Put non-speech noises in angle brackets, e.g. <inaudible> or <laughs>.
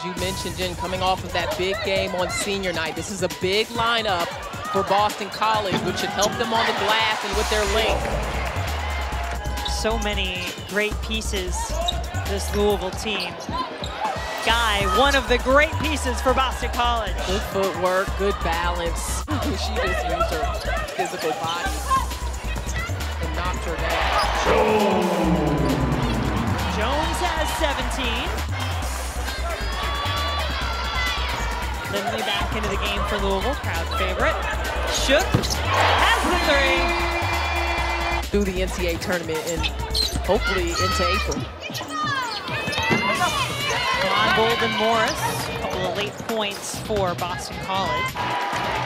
as you mentioned, Jen, coming off of that big game on senior night. This is a big lineup for Boston College, which should help them on the glass and with their length. So many great pieces, this Louisville team. Guy, one of the great pieces for Boston College. Good footwork, good balance. <laughs> she just used her physical body and knocked her down. Jones has 17. Lindley back into the game for Louisville, crowd favorite. Shook has the three. Through the NCAA tournament and hopefully into April. John Bolden Morris, a couple of late points for Boston College.